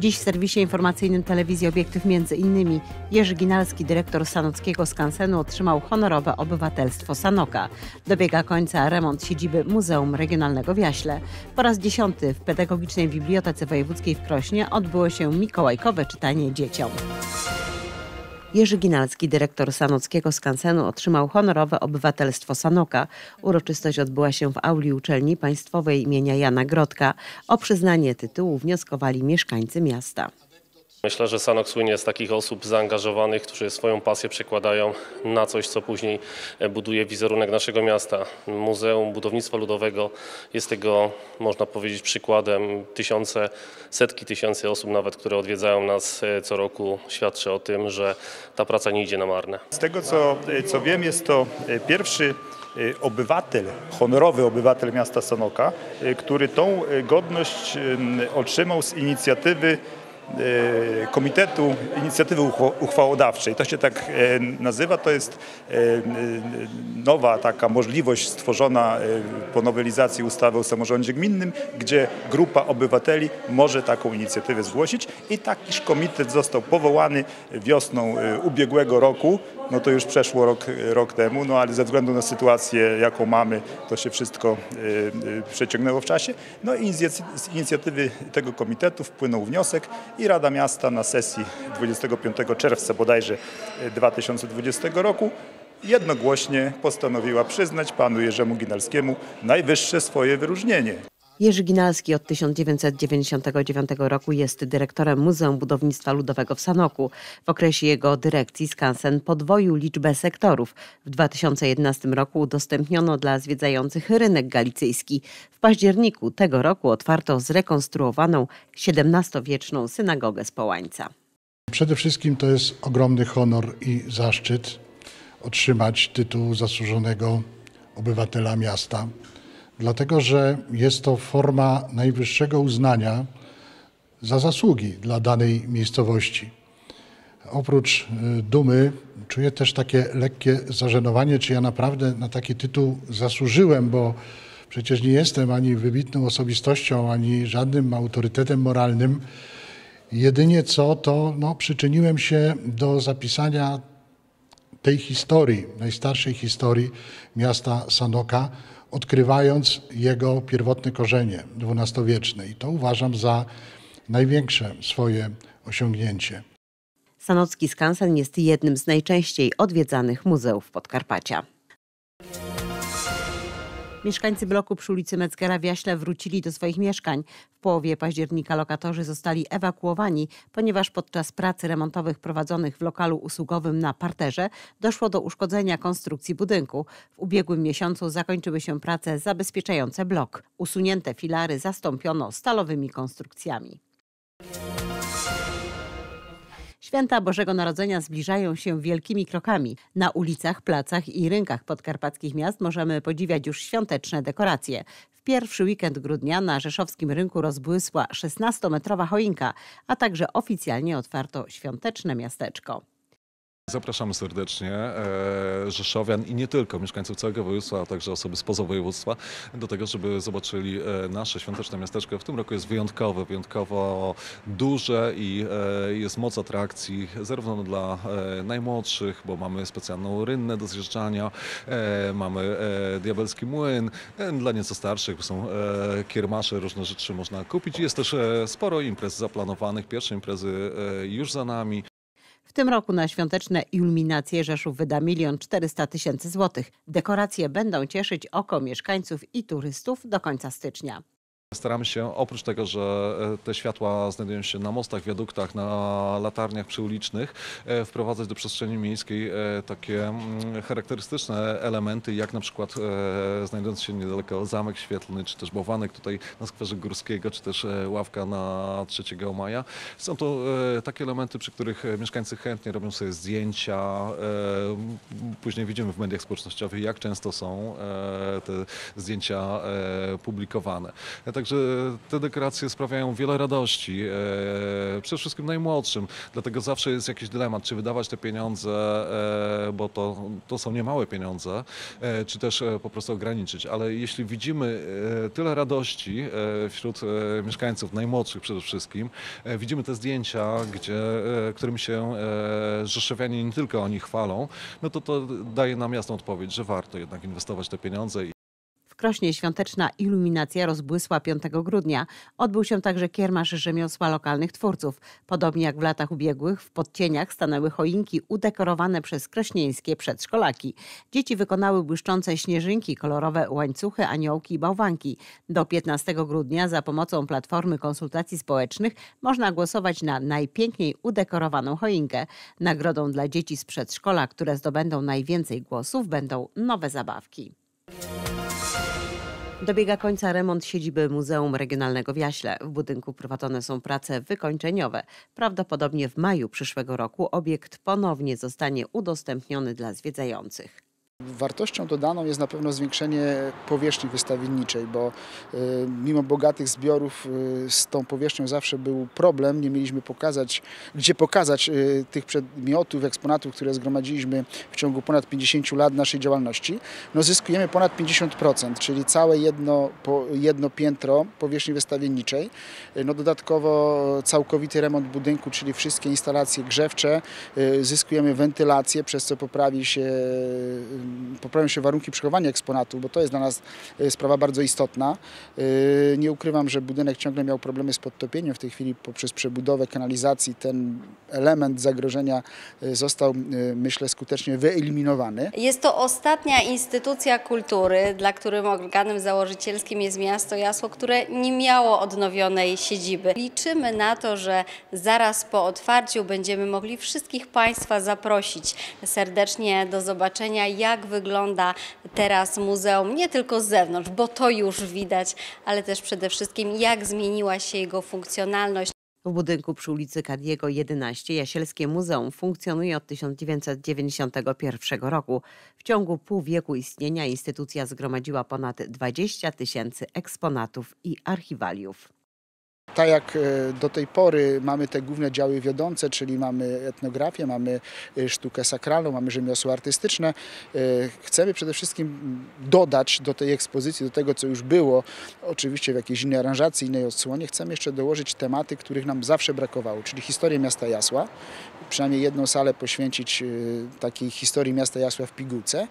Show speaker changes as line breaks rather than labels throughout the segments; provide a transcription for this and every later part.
Dziś w serwisie informacyjnym telewizji Obiektyw między innymi Jerzy Ginalski, dyrektor Sanockiego Skansenu otrzymał honorowe obywatelstwo Sanoka. Dobiega końca remont siedziby Muzeum Regionalnego w Jaśle. Po raz dziesiąty w Pedagogicznej Bibliotece Wojewódzkiej w Krośnie odbyło się mikołajkowe czytanie dzieciom. Jerzy Ginalski, dyrektor Sanockiego Skansenu, otrzymał honorowe obywatelstwo Sanoka. Uroczystość odbyła się w auli uczelni państwowej imienia Jana Grodka. O przyznanie tytułu wnioskowali mieszkańcy miasta.
Myślę, że Sanok słynie z takich osób zaangażowanych, którzy swoją pasję przekładają na coś, co później buduje wizerunek naszego miasta. Muzeum Budownictwa Ludowego jest tego, można powiedzieć, przykładem. Tysiące, setki tysięcy osób nawet, które odwiedzają nas e, co roku, świadczy o tym, że ta praca nie idzie na marne.
Z tego co, co wiem, jest to e, pierwszy e, obywatel, honorowy obywatel miasta Sanoka, e, który tą e, godność otrzymał z inicjatywy e, Komitetu Inicjatywy Uchwa- Uchwałodawczej. To się tak e, nazywa, to jest e, e, nowa taka możliwość stworzona e, po nowelizacji ustawy o samorządzie gminnym, gdzie grupa obywateli może taką inicjatywę zgłosić i takiż komitet został powołany wiosną e, ubiegłego roku. No to już przeszło rok, rok temu, no ale ze względu na sytuację, jaką mamy, to się wszystko e, e, przeciągnęło w czasie. No i z inicjatywy tego komitetu wpłynął wniosek i Rada Miasta na sesji 25 czerwca bodajże e, 2020 roku jednogłośnie postanowiła przyznać panu Jerzemu Ginalskiemu najwyższe swoje wyróżnienie.
Jerzy Ginalski od 1999 roku jest dyrektorem Muzeum Budownictwa Ludowego w Sanoku. W okresie jego dyrekcji Skansen podwoił liczbę sektorów. W 2011 roku udostępniono dla zwiedzających rynek galicyjski. W październiku tego roku otwarto zrekonstruowaną XVII-wieczną synagogę z Połańca.
Przede wszystkim to jest ogromny honor i zaszczyt otrzymać tytuł zasłużonego obywatela miasta, dlatego że jest to forma najwyższego uznania za zasługi dla danej miejscowości. Oprócz y, dumy czuję też takie lekkie zażenowanie, czy ja naprawdę na taki tytuł zasłużyłem, bo przecież nie jestem ani wybitną osobistością, ani żadnym autorytetem moralnym. Jedynie co, to no, przyczyniłem się do zapisania tej historii, najstarszej historii miasta Sanoka, odkrywając jego pierwotne korzenie XII-wieczne. I to uważam za największe swoje osiągnięcie.
Sanocki Skansen jest jednym z najczęściej odwiedzanych muzeów Podkarpacia. Mieszkańcy bloku przy ulicy Metzgera w Jaśle wrócili do swoich mieszkań. W połowie października lokatorzy zostali ewakuowani, ponieważ podczas pracy remontowych prowadzonych w lokalu usługowym na parterze doszło do uszkodzenia konstrukcji budynku. W ubiegłym miesiącu zakończyły się prace zabezpieczające blok. Usunięte filary zastąpiono stalowymi konstrukcjami. Święta Bożego Narodzenia zbliżają się wielkimi krokami. Na ulicach, placach i rynkach podkarpackich miast możemy podziwiać już świąteczne dekoracje. W pierwszy weekend grudnia na rzeszowskim rynku rozbłysła 16-metrowa choinka, a także oficjalnie otwarto świąteczne miasteczko.
Zapraszamy serdecznie e, Rzeszowian i nie tylko, mieszkańców całego województwa, a także osoby spoza województwa do tego, żeby zobaczyli e, nasze świąteczne miasteczko. W tym roku jest wyjątkowe, wyjątkowo duże i e, jest moc atrakcji zarówno dla najmłodszych, bo mamy specjalną rynnę do zjeżdżania, mamy diabelski młyn, dla nieco starszych bo są kiermasze, różne rzeczy można kupić. Jest też sporo imprez zaplanowanych, pierwsze imprezy już za nami.
W tym roku na świąteczne iluminacje Rzeszów wyda 1 400 tysięcy złotych. Dekoracje będą cieszyć oko mieszkańców i turystów do końca stycznia.
Staramy się, oprócz tego, że e, te światła znajdują się na mostach, wiaduktach, na latarniach przyulicznych, e, wprowadzać do przestrzeni miejskiej e, takie mm, charakterystyczne elementy, jak na przykład znajdujący się niedaleko zamek świetlny, czy też bałwanek tutaj na skwerze Górskiego, czy też ławka na 3 maja. Są to takie elementy, przy których mieszkańcy chętnie robią sobie zdjęcia. Później widzimy w mediach społecznościowych, jak często są te zdjęcia publikowane. Także te dekoracje sprawiają wiele radości, e, przede wszystkim najmłodszym. Dlatego zawsze jest jakiś dylemat, czy wydawać te pieniądze, e, bo to, to są niemałe pieniądze, e, czy też po prostu ograniczyć. Ale jeśli widzimy tyle radości wśród mieszkańców, najmłodszych przede wszystkim, widzimy te zdjęcia, gdzie, którym się rzeszowianie nie tylko oni chwalą, no to to daje nam jasną odpowiedź, że warto jednak inwestować te pieniądze
Krośnie świąteczna iluminacja rozbłysła 5 grudnia. Odbył się także kiermasz rzemiosła lokalnych twórców. Podobnie jak w latach ubiegłych, w podcieniach stanęły choinki udekorowane przez krośnieńskie przedszkolaki. Dzieci wykonały błyszczące śnieżynki, kolorowe łańcuchy, aniołki i bałwanki. Do 15 grudnia za pomocą Platformy Konsultacji Społecznych można głosować na najpiękniej udekorowaną choinkę. Nagrodą dla dzieci z przedszkola, które zdobędą najwięcej głosów, będą nowe zabawki. Dobiega końca remont siedziby Muzeum Regionalnego w Jaśle. W budynku prowadzone są prace wykończeniowe. Prawdopodobnie w maju przyszłego roku obiekt ponownie zostanie udostępniony dla zwiedzających.
Wartością dodaną jest na pewno zwiększenie powierzchni wystawienniczej, bo y, mimo bogatych zbiorów y, z tą powierzchnią zawsze był problem. Nie mieliśmy pokazać, gdzie pokazać y, tych przedmiotów, eksponatów, które zgromadziliśmy w ciągu ponad 50 lat naszej działalności. No, zyskujemy ponad 50%, czyli całe jedno, jedno piętro powierzchni wystawienniczej. No, dodatkowo całkowity remont budynku, czyli wszystkie instalacje grzewcze. Zyskujemy wentylację, przez co poprawi się poprawią się warunki przechowania eksponatów, bo to jest dla nas y, sprawa bardzo istotna. Y, Nie ukrywam, że budynek ciągle miał problemy z podtopieniem. W tej chwili poprzez przebudowę kanalizacji ten element zagrożenia y, został, myślę, skutecznie wyeliminowany.
Jest to ostatnia instytucja kultury, dla którym organem założycielskim jest miasto Jasło, które nie miało odnowionej siedziby. Liczymy na to, że zaraz po otwarciu będziemy mogli wszystkich Państwa zaprosić serdecznie do zobaczenia, jak wygląda teraz muzeum, nie tylko z zewnątrz, bo to już widać, ale też przede wszystkim, jak zmieniła się jego funkcjonalność.
W budynku przy ulicy Kadiego 11 Jasielskie Muzeum funkcjonuje od 1991 roku. W ciągu pół wieku istnienia instytucja zgromadziła ponad 20 tysięcy eksponatów i archiwaliów.
Tak jak e, do tej pory mamy te główne działy wiodące, czyli mamy etnografię, mamy e, sztukę sakralną, mamy rzemiosło artystyczne, e, chcemy przede wszystkim dodać do tej ekspozycji, do tego co już było, oczywiście w jakiejś innej aranżacji, innej odsłonie, chcemy jeszcze dołożyć tematy, których nam zawsze brakowało, czyli historię miasta Jasła, przynajmniej jedną salę poświęcić takiej historii miasta Jasła w pigułce.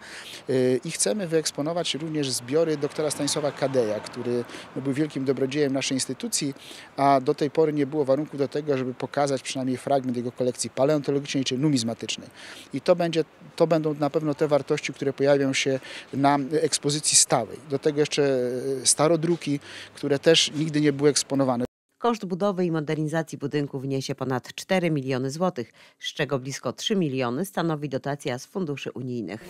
I chcemy wyeksponować również zbiory doktora Stanisława Kadeja, który no, był wielkim dobrodziejem naszej instytucji, a do tej pory nie było warunku do tego, żeby pokazać przynajmniej fragment jego kolekcji paleontologicznej czy numizmatycznej. I to, będzie, to będą na pewno te wartości, które pojawią się na ekspozycji stałej. Do tego jeszcze e, starodruki, które też nigdy nie były eksponowane.
Koszt budowy i modernizacji budynku wyniesie ponad 4 miliony złotych, z czego blisko 3 miliony stanowi dotacja z funduszy unijnych.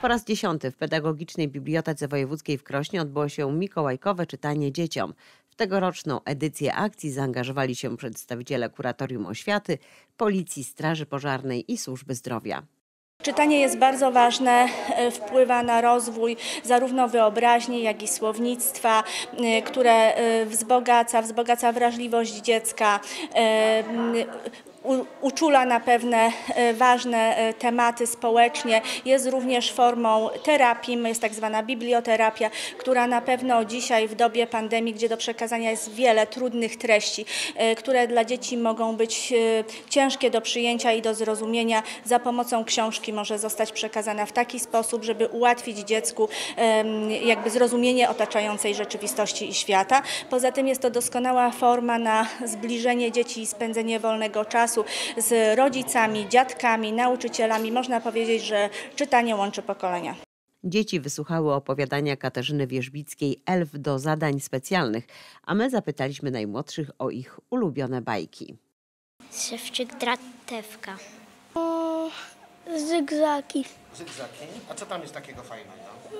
Po raz dziesiąty w Pedagogicznej Bibliotece Wojewódzkiej w Krośnie odbyło się mikołajkowe czytanie dzieciom. W tegoroczną edycję akcji zaangażowali się przedstawiciele Kuratorium Oświaty, Policji, Straży Pożarnej i Służby Zdrowia.
Czytanie jest bardzo ważne, e, wpływa na rozwój zarówno wyobraźni, jak i słownictwa, e, które e, wzbogaca, wzbogaca wrażliwość dziecka, uczula na pewne e, ważne e, tematy społecznie. Jest również formą terapii, jest tak zwana biblioterapia, która na pewno dzisiaj w dobie pandemii, gdzie do przekazania jest wiele trudnych treści, e, które dla dzieci mogą być ciężkie do przyjęcia i do zrozumienia, za pomocą książki może zostać przekazana w taki sposób, żeby ułatwić dziecku jakby zrozumienie otaczającej rzeczywistości i świata. Poza tym jest to doskonała forma na zbliżenie dzieci i spędzenie wolnego czasu z rodzicami, dziadkami, nauczycielami. Można powiedzieć, że czytanie łączy pokolenia.
Dzieci wysłuchały opowiadania Katarzyny Wierzbickiej Elf do zadań specjalnych, a my zapytaliśmy najmłodszych o ich ulubione bajki.
Szewczyk Dratewka.
O, zygzaki.
Zygzaki? A co tam jest takiego fajnego?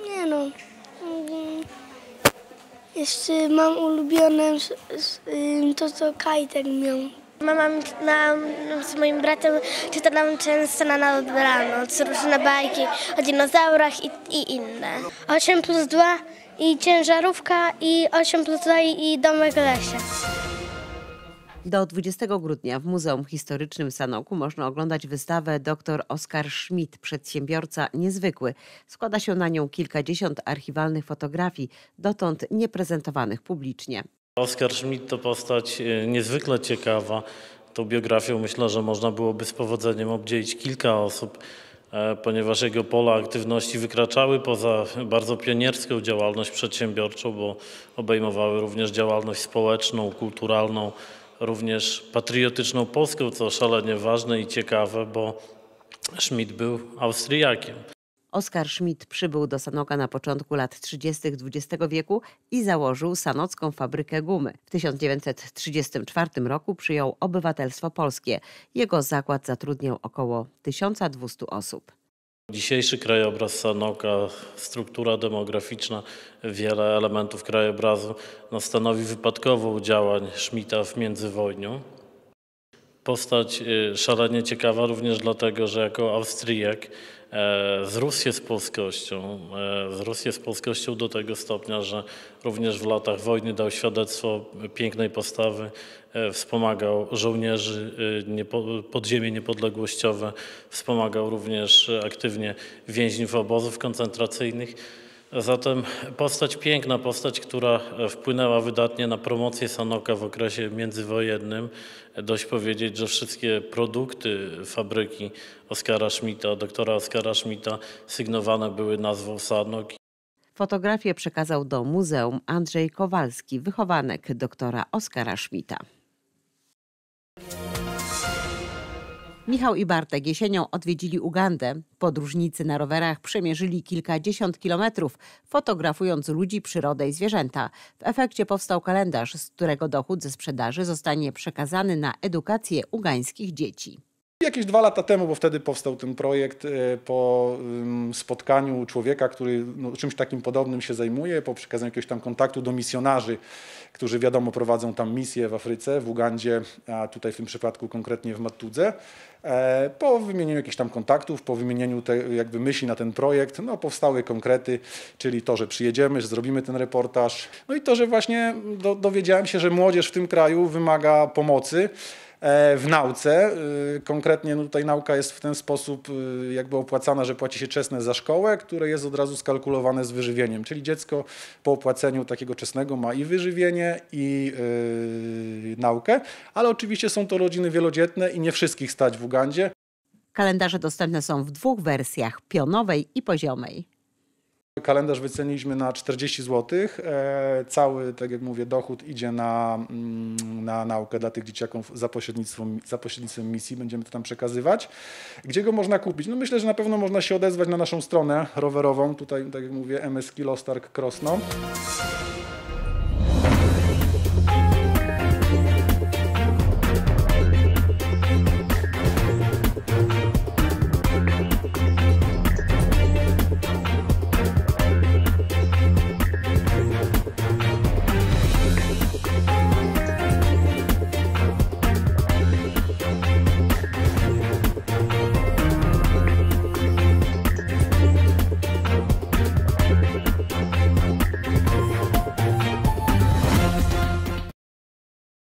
Nie no. mm, Jeszcze mam ulubione to, co Kajtek miał.
Mama nam, z moim bratem czyta nam często na dobranoc różne bajki o dinozaurach i, i inne. 8 plus 2 i ciężarówka i 8 tutaj i domek lesie.
Do 20 grudnia w Muzeum Historycznym Sanoku można oglądać wystawę dr Oskar Schmidt, przedsiębiorca niezwykły. Składa się na nią kilkadziesiąt archiwalnych fotografii, dotąd nieprezentowanych publicznie.
Oskar Schmidt to postać e, niezwykle ciekawa. Tą biografią myślę, że można byłoby z powodzeniem obdzielić kilka osób, e, ponieważ jego pola aktywności wykraczały poza bardzo pionierską działalność przedsiębiorczą, bo obejmowały również działalność społeczną, kulturalną, również patriotyczną polską, co szalenie ważne i ciekawe, bo Schmidt był Austriakiem.
Oskar Schmidt przybył do Sanoka na początku lat 30. XX wieku i założył sanocką fabrykę gumy. W 1934 roku przyjął obywatelstwo polskie. Jego zakład zatrudniał około 1200 osób.
Dzisiejszy krajobraz Sanoka, struktura demograficzna, wiele elementów krajobrazu no, stanowi wypadkową działań Schmidta w międzywojniu. Postać y, szalenie ciekawa również dlatego, że jako Austriak e, zrósł się z polskością. E, zrósł się z polskością do tego stopnia, że również w latach wojny dał świadectwo pięknej postawy, e, wspomagał żołnierzy podziemie niepodległościowe, wspomagał również aktywnie więźniów obozów koncentracyjnych. Zatem postać piękna, postać, która wpłynęła wydatnie na promocję Sanoka w okresie międzywojennym. Dość powiedzieć, że wszystkie produkty fabryki Oskara Schmidta, doktora Oskara Schmidta sygnowane były nazwą Sanok.
Fotografię przekazał do muzeum Andrzej Kowalski, wychowanek doktora Oskara Schmidta. Michał i Bartek jesienią odwiedzili Ugandę. Podróżnicy na rowerach przemierzyli kilkadziesiąt kilometrów, fotografując ludzi, przyrodę i zwierzęta. W efekcie powstał kalendarz, z którego dochód ze sprzedaży zostanie przekazany na edukację ugańskich dzieci.
Jakieś dwa lata temu, bo wtedy powstał ten projekt e, po spotkaniu człowieka, który no, czymś takim podobnym się zajmuje, po przekazaniu jakiegoś tam kontaktu do misjonarzy, którzy wiadomo prowadzą tam misje w Afryce, w Ugandzie, a tutaj w tym przypadku konkretnie w Matudze. E, Po wymienieniu jakichś tam kontaktów, po wymienieniu te, jakby myśli na ten projekt, no powstały konkrety, czyli to, że przyjedziemy, że zrobimy ten reportaż. No i to, że właśnie do, dowiedziałem się, że młodzież w tym kraju wymaga pomocy w nauce. Y, Konkretnie no tutaj nauka jest w ten sposób y, jakby opłacana, że płaci się czesne za szkołę, które jest od razu skalkulowane z wyżywieniem. Czyli dziecko po opłaceniu takiego czesnego ma i wyżywienie, i naukę, ale oczywiście są to rodziny wielodzietne i nie wszystkich stać w Ugandzie.
Kalendarze dostępne są w dwóch wersjach pionowej i poziomej.
Kalendarz wyceniliśmy na 40 zł. E, cały, tak jak mówię, dochód idzie na, mm, na naukę dla tych dzieciaków za pośrednictwem, za pośrednictwem misji. Będziemy to tam przekazywać. Gdzie go można kupić? No myślę, że na pewno można się odezwać na naszą stronę rowerową. Tutaj, tak jak mówię, MS Kilo Stark Krosno.